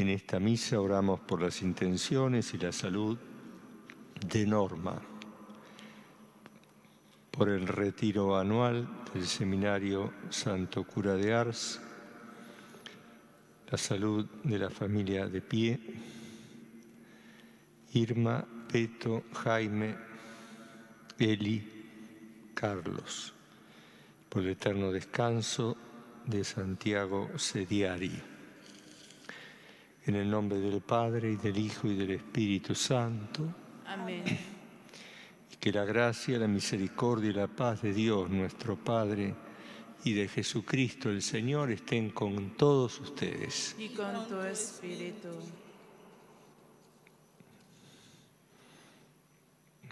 En esta misa oramos por las intenciones y la salud de Norma, por el retiro anual del Seminario Santo Cura de Ars, la salud de la familia de pie, Irma, Peto, Jaime, Eli, Carlos, por el eterno descanso de Santiago Sediari. En el nombre del Padre y del Hijo y del Espíritu Santo. Amén. Y que la gracia, la misericordia y la paz de Dios nuestro Padre y de Jesucristo el Señor estén con todos ustedes. Y con tu espíritu.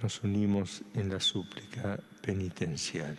Nos unimos en la súplica penitencial.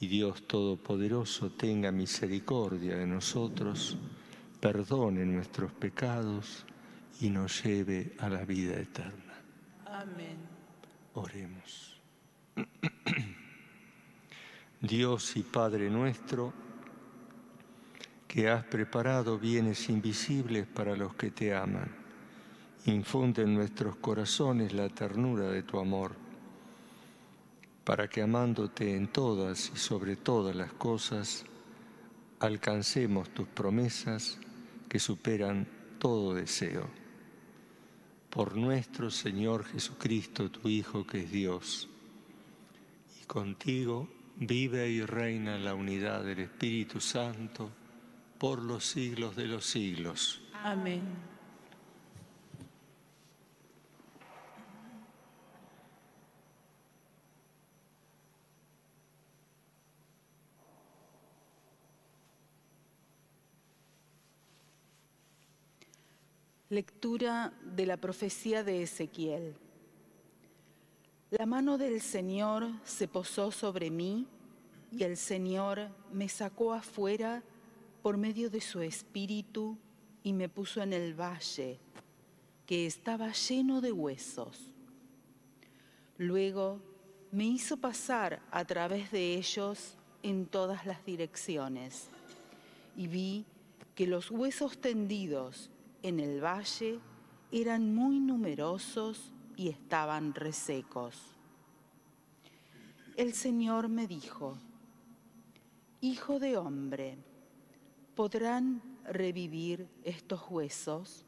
Y Dios Todopoderoso tenga misericordia de nosotros, perdone nuestros pecados y nos lleve a la vida eterna. Amén. Oremos. Dios y Padre nuestro, que has preparado bienes invisibles para los que te aman, infunde en nuestros corazones la ternura de tu amor, para que amándote en todas y sobre todas las cosas, alcancemos tus promesas que superan todo deseo. Por nuestro Señor Jesucristo, tu Hijo, que es Dios, y contigo vive y reina la unidad del Espíritu Santo por los siglos de los siglos. Amén. Lectura de la profecía de Ezequiel. La mano del Señor se posó sobre mí y el Señor me sacó afuera por medio de su espíritu y me puso en el valle, que estaba lleno de huesos. Luego me hizo pasar a través de ellos en todas las direcciones y vi que los huesos tendidos en el valle eran muy numerosos y estaban resecos. El Señor me dijo, Hijo de hombre, ¿podrán revivir estos huesos?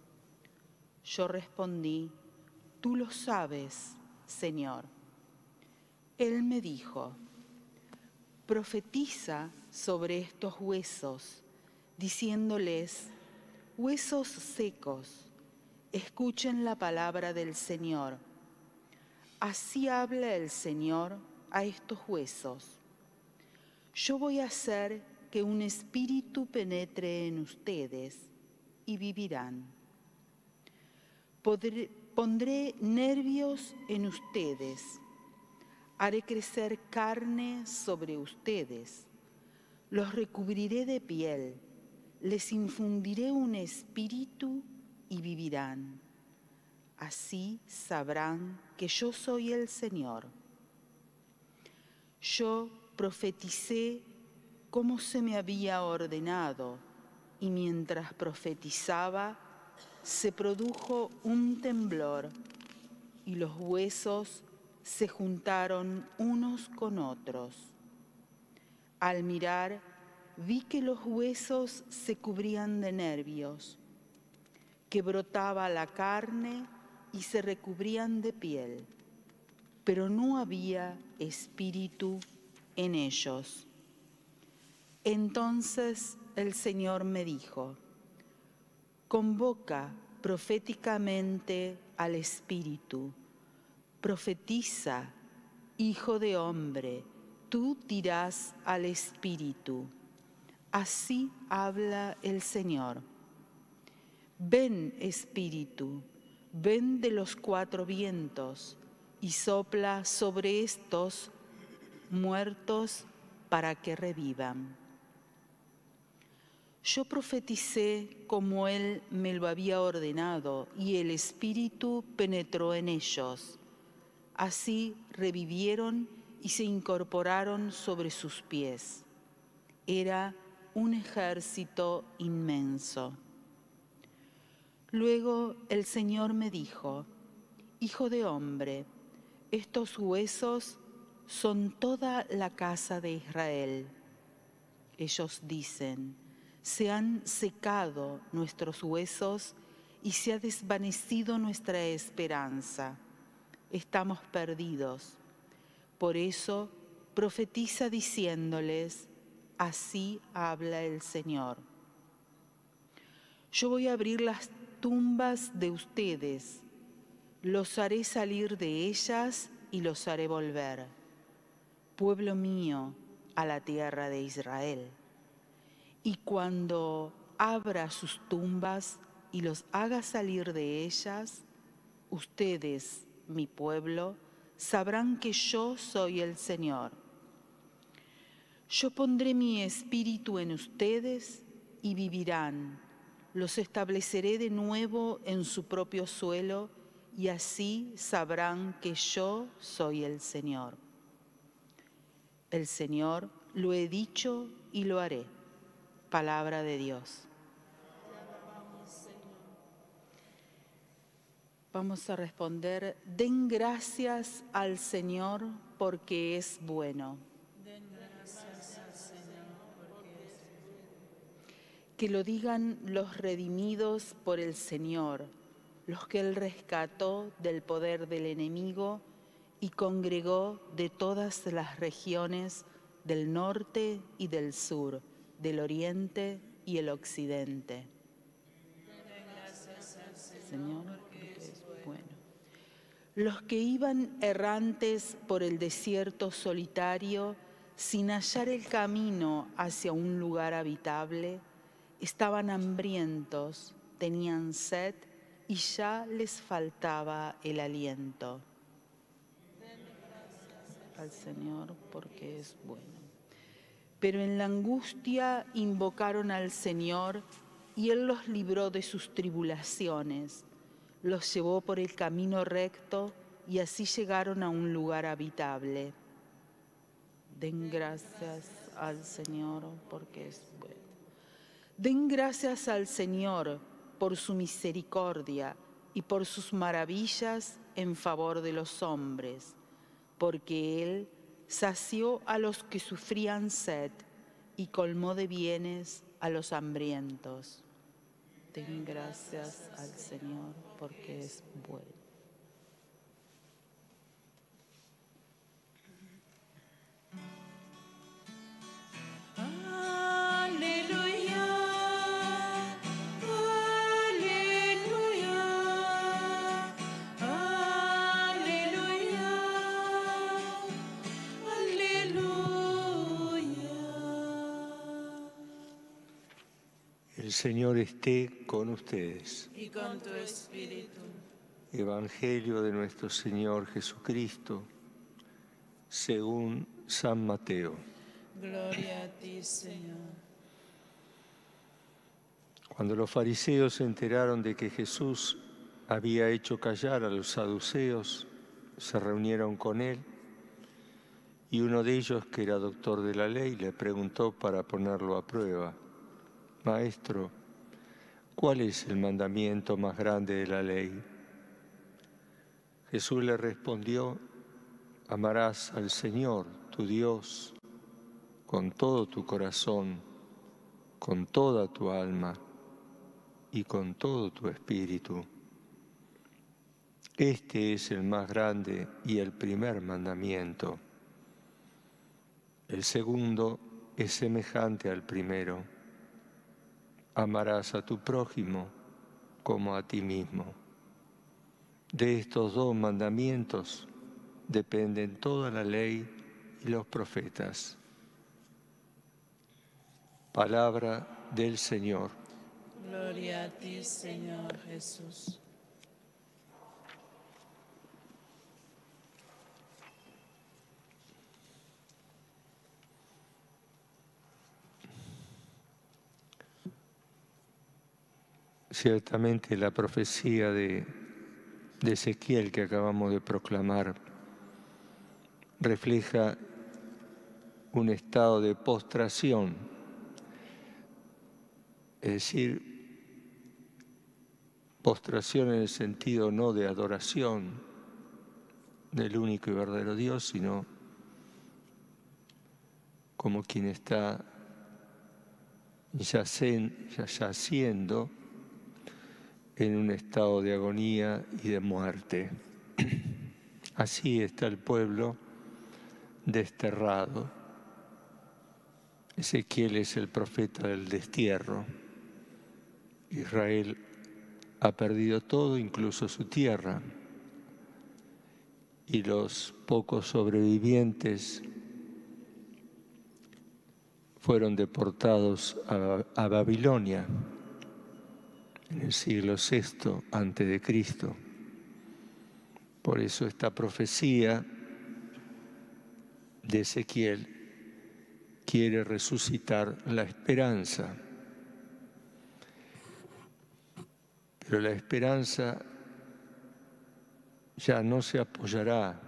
Yo respondí, Tú lo sabes, Señor. Él me dijo, Profetiza sobre estos huesos, diciéndoles, Huesos secos, escuchen la palabra del Señor. Así habla el Señor a estos huesos. Yo voy a hacer que un espíritu penetre en ustedes y vivirán. Pondré nervios en ustedes. Haré crecer carne sobre ustedes. Los recubriré de piel. Les infundiré un espíritu y vivirán. Así sabrán que yo soy el Señor. Yo profeticé como se me había ordenado y mientras profetizaba se produjo un temblor y los huesos se juntaron unos con otros. Al mirar, vi que los huesos se cubrían de nervios, que brotaba la carne y se recubrían de piel, pero no había espíritu en ellos. Entonces el Señor me dijo, convoca proféticamente al Espíritu, profetiza, Hijo de hombre, tú dirás al Espíritu, así habla el Señor. Ven, Espíritu, ven de los cuatro vientos y sopla sobre estos muertos para que revivan. Yo profeticé como Él me lo había ordenado y el Espíritu penetró en ellos. Así revivieron y se incorporaron sobre sus pies. Era un ejército inmenso. Luego el Señor me dijo, Hijo de hombre, estos huesos son toda la casa de Israel. Ellos dicen, se han secado nuestros huesos y se ha desvanecido nuestra esperanza. Estamos perdidos. Por eso profetiza diciéndoles, así habla el Señor. Yo voy a abrir las tumbas de ustedes, los haré salir de ellas y los haré volver, pueblo mío, a la tierra de Israel. Y cuando abra sus tumbas y los haga salir de ellas, ustedes, mi pueblo, sabrán que yo soy el Señor. Yo pondré mi espíritu en ustedes y vivirán. Los estableceré de nuevo en su propio suelo y así sabrán que yo soy el Señor. El Señor lo he dicho y lo haré. Palabra de Dios. Vamos a responder, den gracias al Señor porque es bueno. Den gracias al Señor porque es bueno. Que lo digan los redimidos por el Señor, los que Él rescató del poder del enemigo y congregó de todas las regiones del norte y del sur del oriente y el occidente. Señor, bueno. Los que iban errantes por el desierto solitario, sin hallar el camino hacia un lugar habitable, estaban hambrientos, tenían sed y ya les faltaba el aliento. Al Señor porque es bueno pero en la angustia invocaron al Señor y Él los libró de sus tribulaciones, los llevó por el camino recto y así llegaron a un lugar habitable. Den gracias al Señor porque es bueno. Den gracias al Señor por su misericordia y por sus maravillas en favor de los hombres, porque Él sació a los que sufrían sed y colmó de bienes a los hambrientos. Den gracias al Señor porque es bueno. Señor esté con ustedes. Y con tu espíritu. Evangelio de nuestro Señor Jesucristo, según San Mateo. Gloria a ti, Señor. Cuando los fariseos se enteraron de que Jesús había hecho callar a los saduceos, se reunieron con él y uno de ellos, que era doctor de la ley, le preguntó para ponerlo a prueba Maestro, ¿cuál es el mandamiento más grande de la ley? Jesús le respondió, amarás al Señor, tu Dios, con todo tu corazón, con toda tu alma y con todo tu espíritu. Este es el más grande y el primer mandamiento. El segundo es semejante al primero. Amarás a tu prójimo como a ti mismo. De estos dos mandamientos dependen toda la ley y los profetas. Palabra del Señor. Gloria a ti, Señor Jesús. Ciertamente la profecía de, Ezequiel que acabamos de proclamar refleja un estado de postración, es decir, postración en el sentido no de adoración del único y verdadero Dios, sino como quien está yaciendo en un estado de agonía y de muerte. Así está el pueblo desterrado. Ezequiel es el profeta del destierro. Israel ha perdido todo, incluso su tierra. Y los pocos sobrevivientes fueron deportados a, a Babilonia en el siglo VI antes de Cristo. Por eso esta profecía de Ezequiel quiere resucitar la esperanza. Pero la esperanza ya no se apoyará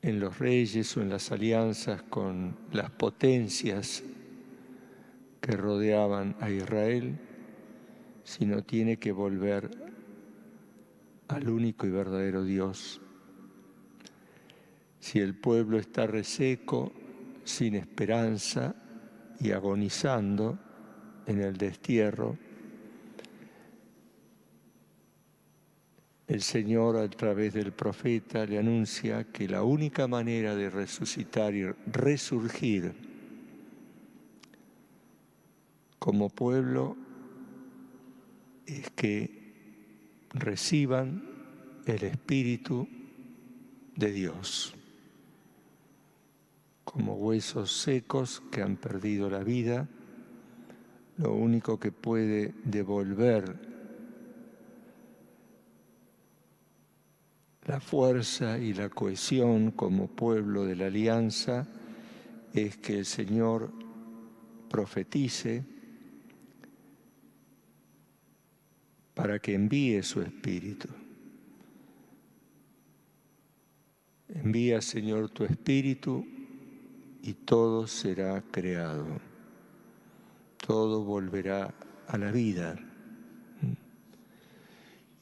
en los reyes o en las alianzas con las potencias que rodeaban a Israel, sino tiene que volver al único y verdadero Dios. Si el pueblo está reseco, sin esperanza y agonizando en el destierro, el Señor a través del profeta le anuncia que la única manera de resucitar y resurgir como pueblo es que reciban el Espíritu de Dios. Como huesos secos que han perdido la vida, lo único que puede devolver la fuerza y la cohesión como pueblo de la alianza es que el Señor profetice, para que envíe su Espíritu. Envía, Señor, tu Espíritu y todo será creado. Todo volverá a la vida.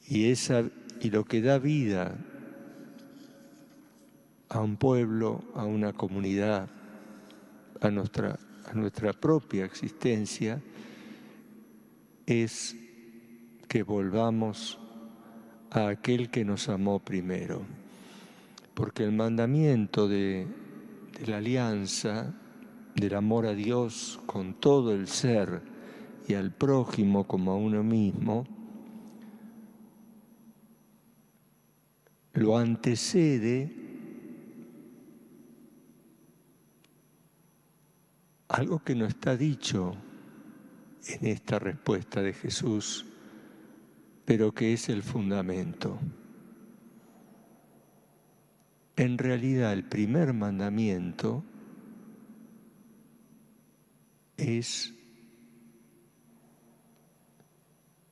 Y, esa, y lo que da vida a un pueblo, a una comunidad, a nuestra, a nuestra propia existencia, es que volvamos a aquel que nos amó primero. Porque el mandamiento de, la alianza, del amor a Dios con todo el ser y al prójimo como a uno mismo, lo antecede algo que no está dicho en esta respuesta de Jesús pero que es el fundamento. En realidad el primer mandamiento es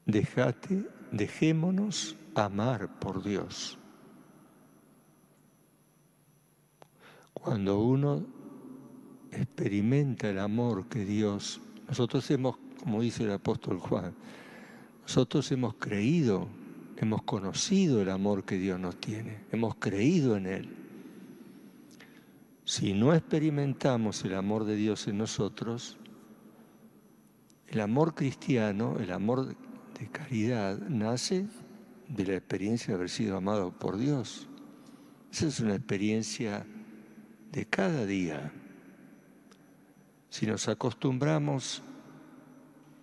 dejate, dejémonos amar por Dios. Cuando uno experimenta el amor que Dios, nosotros hemos como dice el apóstol Juan, nosotros hemos creído, hemos conocido el amor que Dios nos tiene, hemos creído en Él. Si no experimentamos el amor de Dios en nosotros, el amor cristiano, el amor de caridad, nace de la experiencia de haber sido amado por Dios. Esa es una experiencia de cada día. Si nos acostumbramos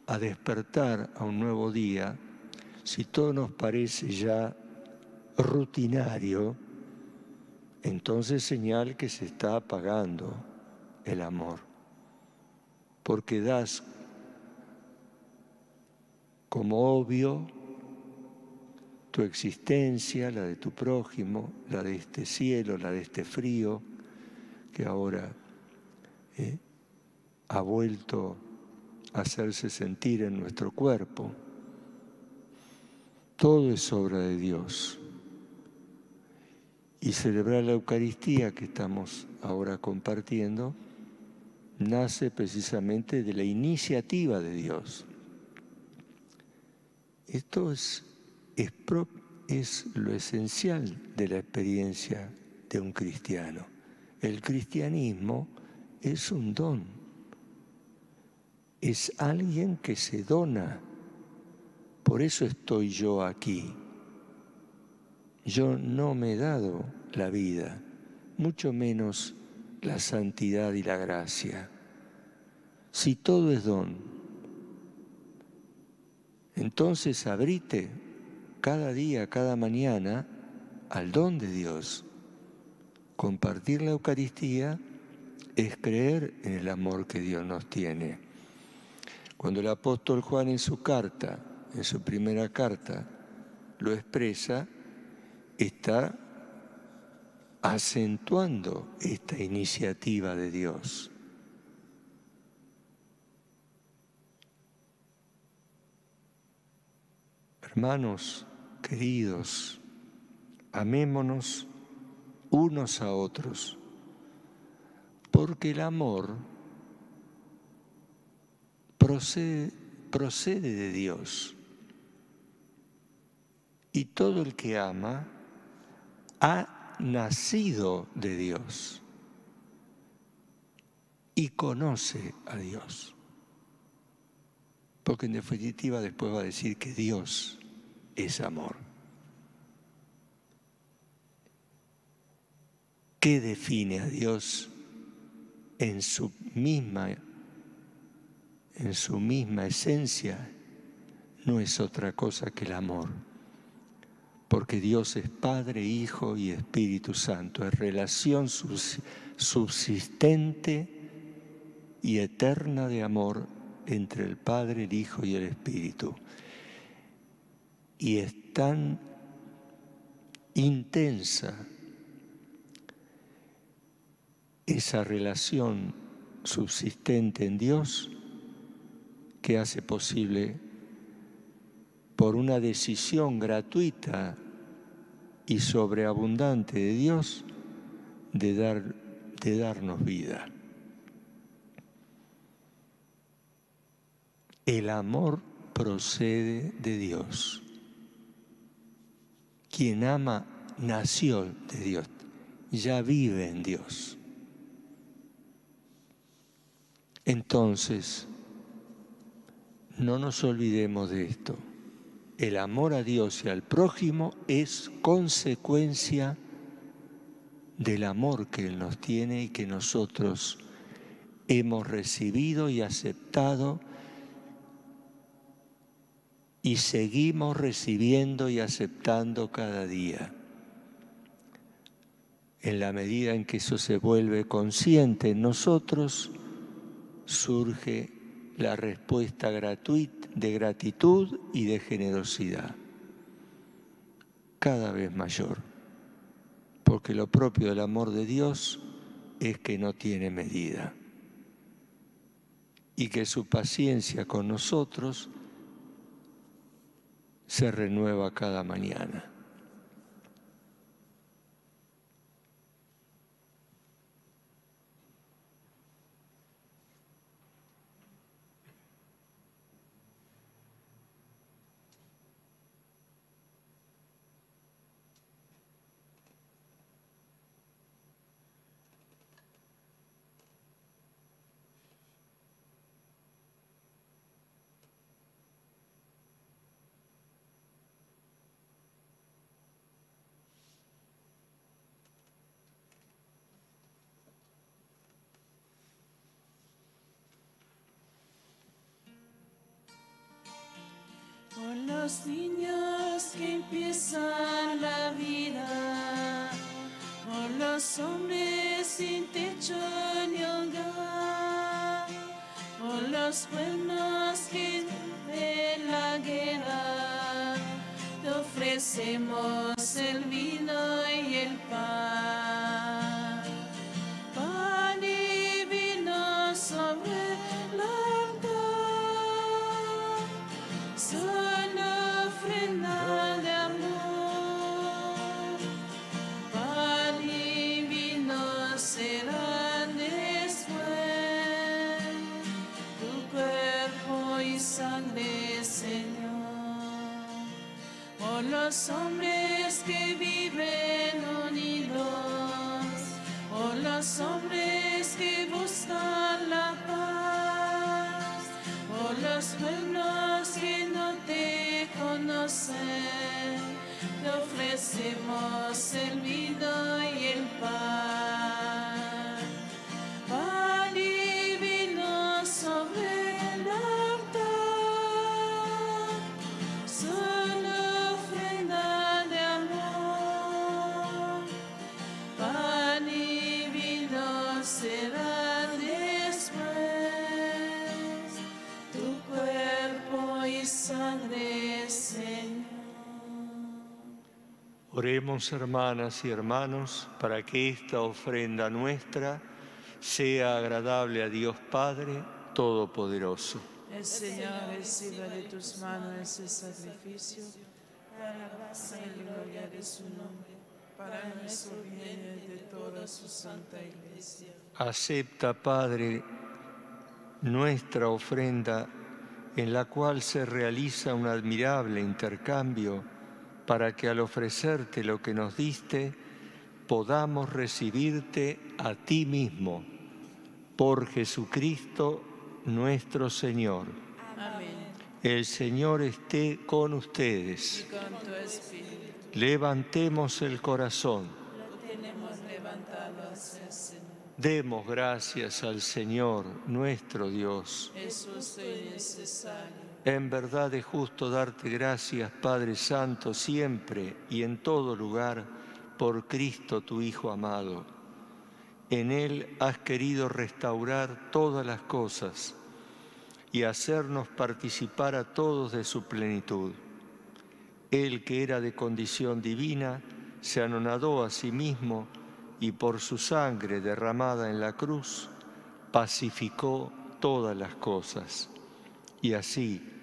a despertar a un nuevo día, si todo nos parece ya rutinario, entonces señal que se está apagando el amor, porque das como obvio tu existencia, la de tu prójimo, la de este cielo, la de este frío que ahora eh, ha vuelto hacerse sentir en nuestro cuerpo. Todo es obra de Dios. Y celebrar la Eucaristía que estamos ahora compartiendo nace precisamente de la iniciativa de Dios. Esto es es, lo esencial de la experiencia de un cristiano. El cristianismo es un don, es alguien que se dona. Por eso estoy yo aquí. Yo no me he dado la vida, mucho menos la santidad y la gracia. Si todo es don, entonces abrite cada día, cada mañana, al don de Dios. Compartir la Eucaristía es creer en el amor que Dios nos tiene. Cuando el apóstol Juan en su carta, en su primera carta, lo expresa, está acentuando esta iniciativa de Dios. Hermanos, Queridos, amémonos unos a otros, porque el amor procede, procede de Dios. Y todo el que ama ha nacido de Dios y conoce a Dios. Porque en definitiva después va a decir que Dios es amor. ¿Qué define a Dios en su misma en su misma esencia? No es otra cosa que el amor. Porque Dios es Padre, Hijo y Espíritu Santo, es relación subsistente y eterna de amor entre el Padre, el Hijo y el Espíritu y es tan intensa esa relación subsistente en Dios que hace posible por una decisión gratuita y sobreabundante de Dios de, dar, de darnos vida. El amor procede de Dios. Quien ama nació de Dios, ya vive en Dios. Entonces, no nos olvidemos de esto. El amor a Dios y al prójimo es consecuencia del amor que Él nos tiene y que nosotros hemos recibido y aceptado y seguimos recibiendo y aceptando cada día. En la medida en que eso se vuelve consciente en nosotros, surge la respuesta gratuita de gratitud y de generosidad, cada vez mayor, porque lo propio del amor de Dios es que no tiene medida y que su paciencia con nosotros se renueva cada mañana. Los niños que empiezan la vida, por los hombres sin techo ni hogar, por los buenos que en la guerra, te ofrecemos el vino y el pan. Pan y vino sobre el altar, los hombres que viven unidos, por los hombres que buscan la paz, por los pueblos que no te conocen, te ofrecemos el vino y el pan. Oremos, hermanas y hermanos, para que esta ofrenda nuestra sea agradable a Dios Padre Todopoderoso. El Señor reciba de tus manos ese sacrificio para la gracia y gloria de su nombre, para nuestro bien y de toda su santa iglesia. Acepta, Padre, nuestra ofrenda en la cual se realiza un admirable intercambio para que al ofrecerte lo que nos diste, podamos recibirte a ti mismo, por Jesucristo nuestro Señor. Amén. El Señor esté con ustedes. Y con tu espíritu Levantemos el corazón. lo tenemos levantado hacia el Señor. Demos gracias al Señor nuestro Dios. Es justo y necesario. En verdad es justo darte gracias, Padre Santo, siempre y en todo lugar, por Cristo tu Hijo amado. En Él has querido restaurar todas las cosas y hacernos participar a todos de su plenitud. Él que era de condición divina, se anonadó a sí mismo y por su sangre derramada en la cruz, pacificó todas las cosas. Y así,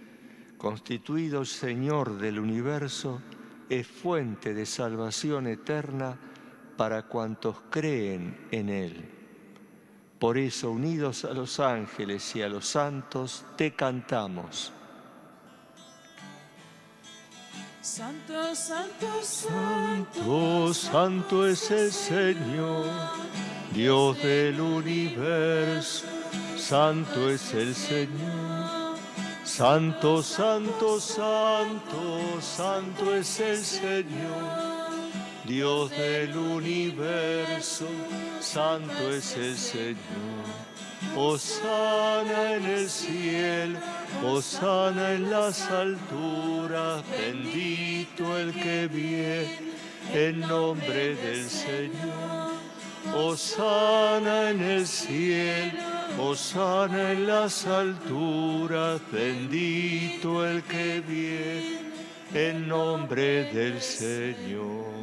constituido Señor del universo, es fuente de salvación eterna para cuantos creen en Él. Por eso, unidos a los ángeles y a los santos, te cantamos. Santo, santo, Santo, santo, santo es el Señor, Dios del universo. Santo es el Señor. Santo, santo, santo, santo es el Señor, Dios del universo. Santo es el Señor. Osana en el cielo, Osana en las alturas, bendito el que viene en nombre del Señor. Osana en el cielo, Osana en las alturas, bendito el que viene en nombre del Señor.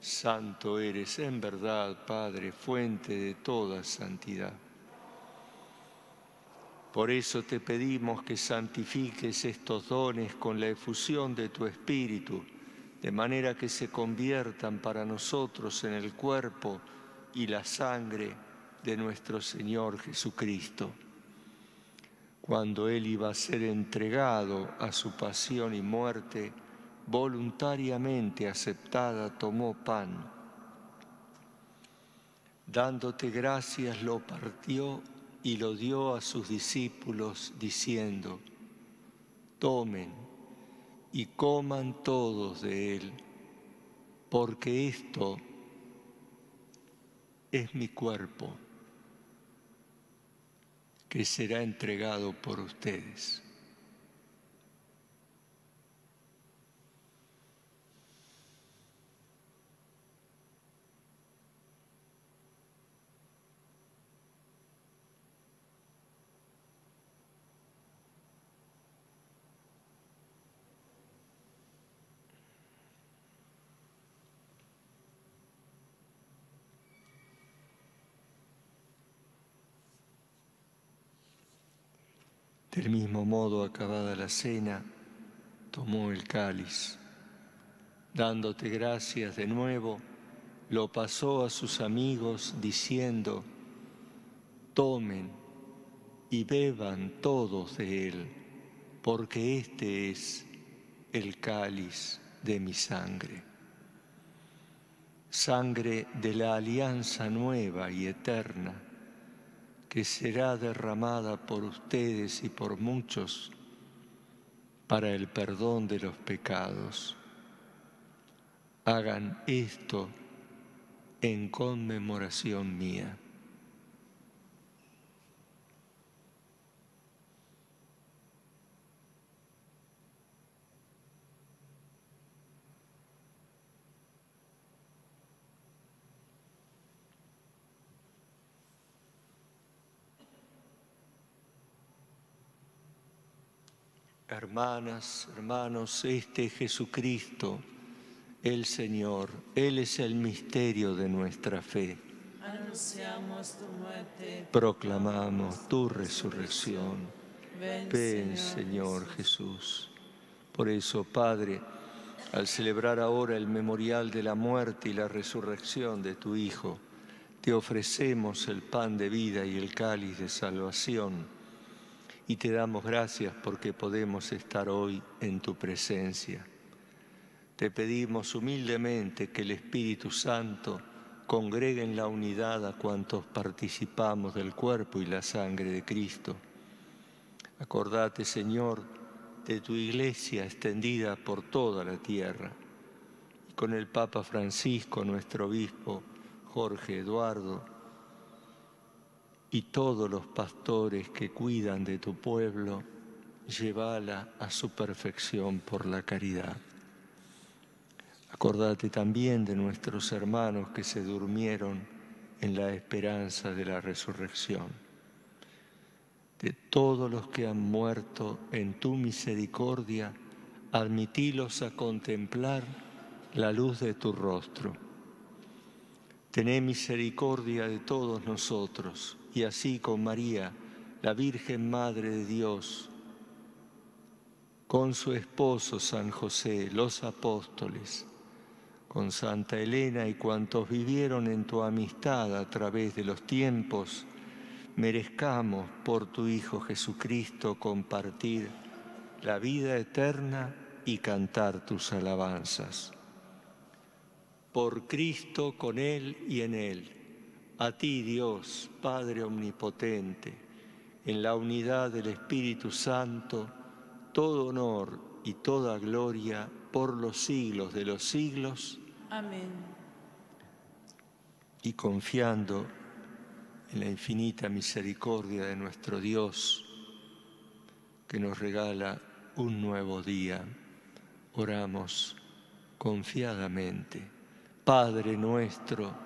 Santo eres en verdad, Padre, fuente de toda santidad. Por eso te pedimos que santifiques estos dones con la efusión de tu Espíritu, de manera que se conviertan para nosotros en el cuerpo y la sangre de nuestro Señor Jesucristo. Cuando Él iba a ser entregado a su pasión y muerte, voluntariamente aceptada, tomó pan. Dándote gracias, lo partió y lo dio a sus discípulos, diciendo, tomen y coman todos de él, porque esto es mi cuerpo, que será entregado por ustedes. Del mismo modo, acabada la cena, tomó el cáliz. Dándote gracias de nuevo, lo pasó a sus amigos diciendo, tomen y beban todos de él, porque este es el cáliz de mi sangre. Sangre de la alianza nueva y eterna, que será derramada por ustedes y por muchos para el perdón de los pecados. Hagan esto en conmemoración mía. Hermanas, hermanos, este Jesucristo, el Señor, Él es el misterio de nuestra fe. Anunciamos tu muerte. Proclamamos tu resurrección. Ven, Señor Jesús. Por eso, Padre, al celebrar ahora el memorial de la muerte y la resurrección de tu Hijo, te ofrecemos el pan de vida y el cáliz de salvación y te damos gracias porque podemos estar hoy en tu presencia. Te pedimos humildemente que el Espíritu Santo congregue en la unidad a cuantos participamos del cuerpo y la sangre de Cristo. Acordate, Señor, de tu iglesia extendida por toda la tierra, y con el Papa Francisco, nuestro obispo, Jorge Eduardo, y todos los pastores que cuidan de tu pueblo, llévala a su perfección por la caridad. Acordate también de nuestros hermanos que se durmieron en la esperanza de la resurrección, de todos los que han muerto en tu misericordia, admitilos a contemplar la luz de tu rostro. Tené misericordia de todos nosotros y así con María, la Virgen Madre de Dios, con su esposo San José, los apóstoles, con Santa Elena y cuantos vivieron en tu amistad a través de los tiempos, merezcamos por tu Hijo Jesucristo compartir la vida eterna y cantar tus alabanzas. Por Cristo, con Él y en Él a ti, Dios, Padre Omnipotente, en la unidad del Espíritu Santo, todo honor y toda gloria por los siglos de los siglos. Amén. Y confiando en la infinita misericordia de nuestro Dios, que nos regala un nuevo día, oramos confiadamente. Padre nuestro,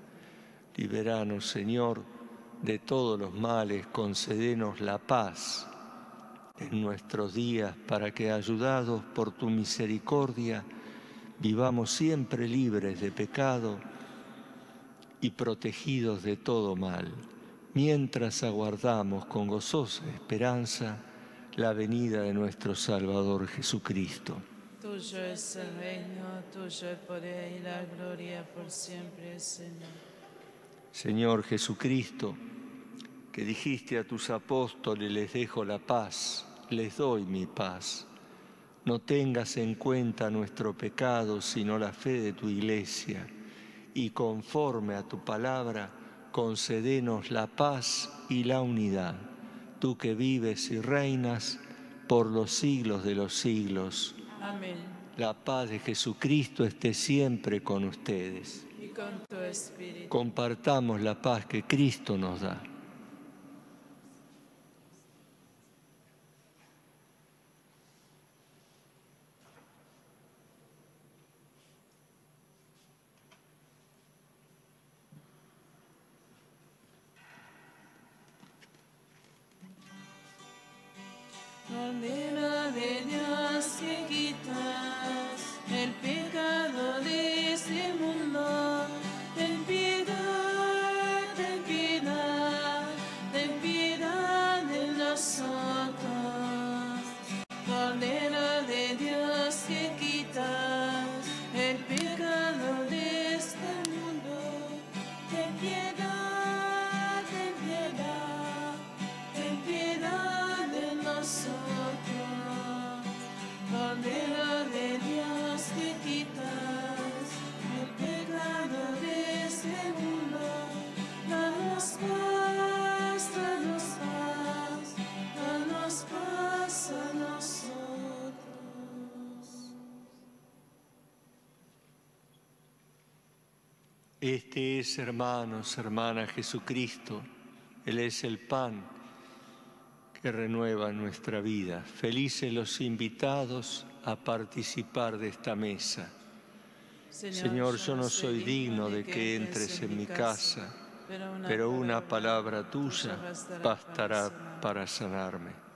Liberanos, Señor, de todos los males, concedenos la paz en nuestros días para que, ayudados por tu misericordia, vivamos siempre libres de pecado y protegidos de todo mal, mientras aguardamos con gozosa esperanza la venida de nuestro Salvador Jesucristo. Tuyo es el reino, tuyo el poder y la gloria por siempre, Señor. Señor Jesucristo, que dijiste a tus apóstoles, les dejo la paz, les doy mi paz. No tengas en cuenta nuestro pecado, sino la fe de tu iglesia, y conforme a tu palabra, concedenos la paz y la unidad, tú que vives y reinas por los siglos de los siglos. Amén. La paz de Jesucristo esté siempre con ustedes con tu espíritu compartamos la paz que Cristo nos da. Este es, hermanos, hermana Jesucristo. Él es el pan que renueva nuestra vida. Felices los invitados a participar de esta mesa. Señor, Señor yo no soy digno de que entres en mi casa, pero una palabra tuya bastará para sanarme.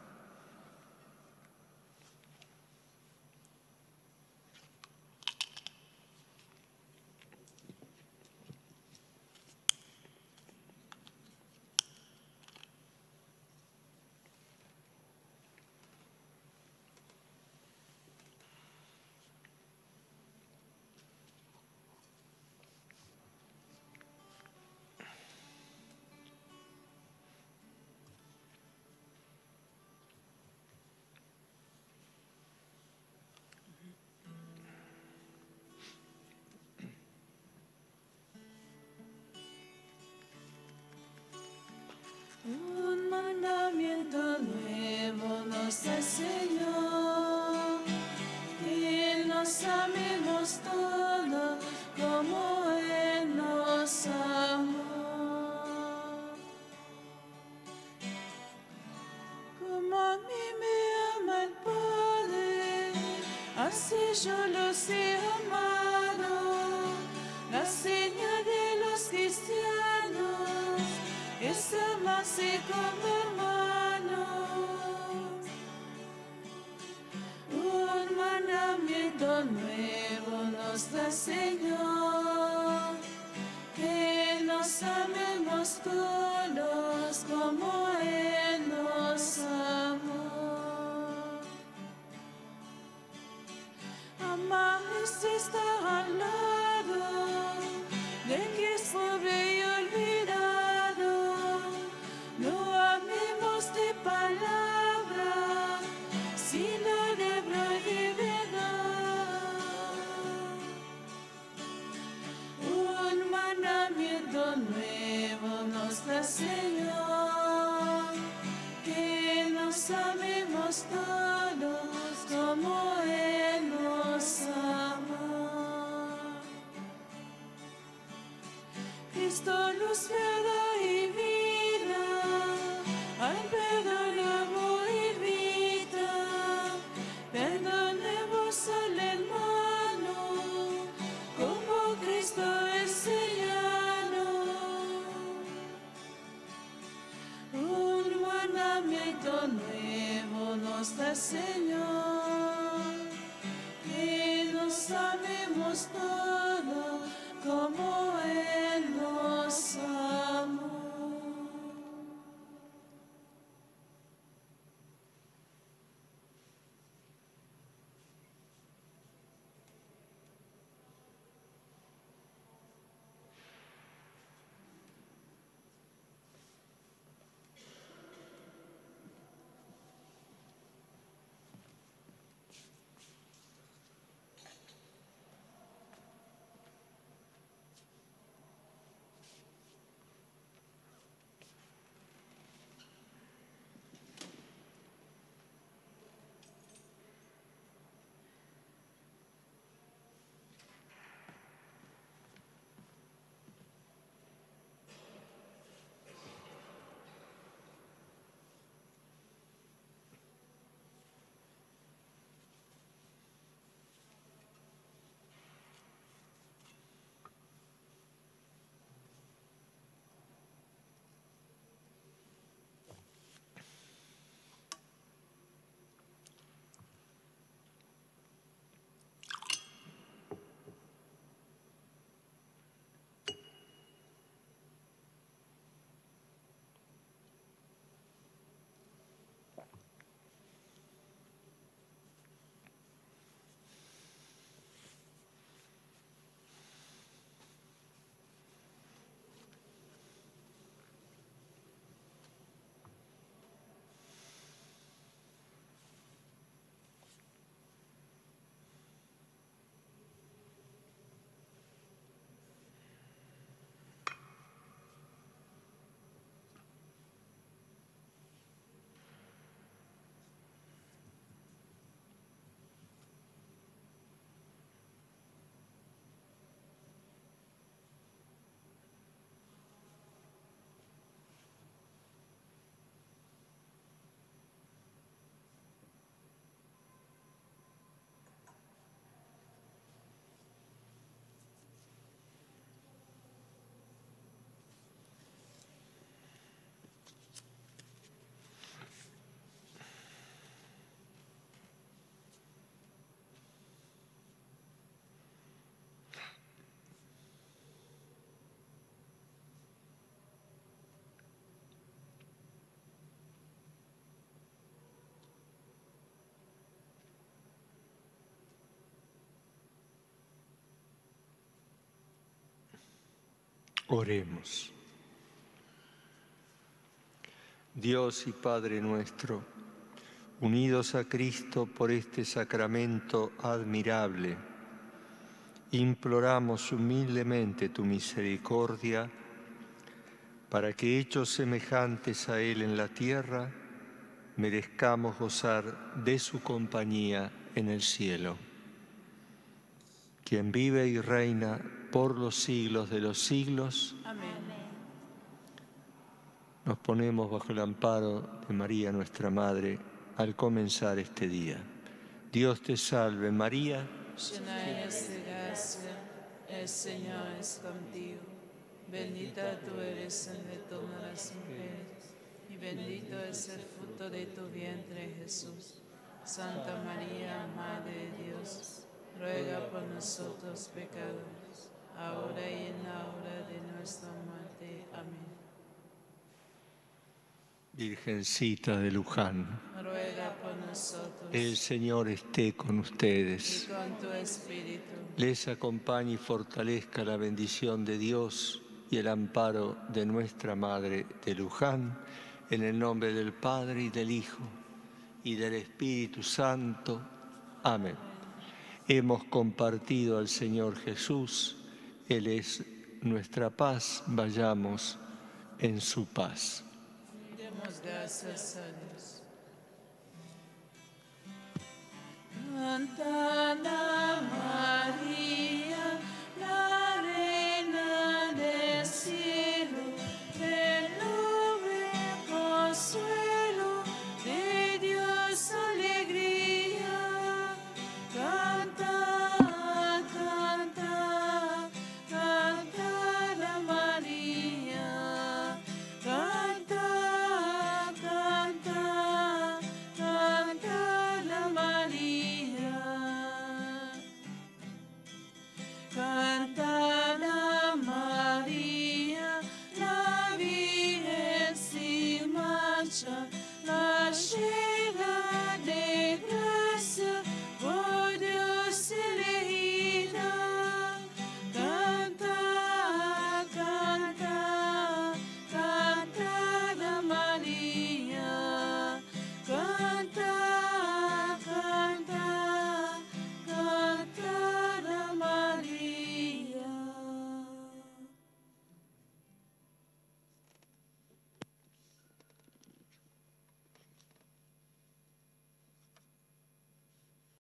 Así yo los he amado, la seña de los cristianos es amarse como Oremos. Dios y Padre nuestro, unidos a Cristo por este sacramento admirable, imploramos humildemente tu misericordia para que hechos semejantes a Él en la tierra, merezcamos gozar de su compañía en el cielo. Quien vive y reina por los siglos de los siglos. Amén. Nos ponemos bajo el amparo de María, nuestra Madre, al comenzar este día. Dios te salve María. Llena eres de gracia, el Señor es contigo. Bendita tú eres entre todas las mujeres, y bendito es el fruto de tu vientre, Jesús. Santa María, Madre de Dios, ruega por nosotros pecadores, ahora y en la hora de nuestra muerte. Amén. Virgencita de Luján, Ruega por nosotros el Señor esté con y ustedes. con tu Espíritu. Les acompañe y fortalezca la bendición de Dios y el amparo de nuestra Madre de Luján, en el nombre del Padre y del Hijo y del Espíritu Santo. Amén. Hemos compartido al Señor Jesús, Él es nuestra paz, vayamos en su paz. Demos gracias.